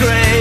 disgrace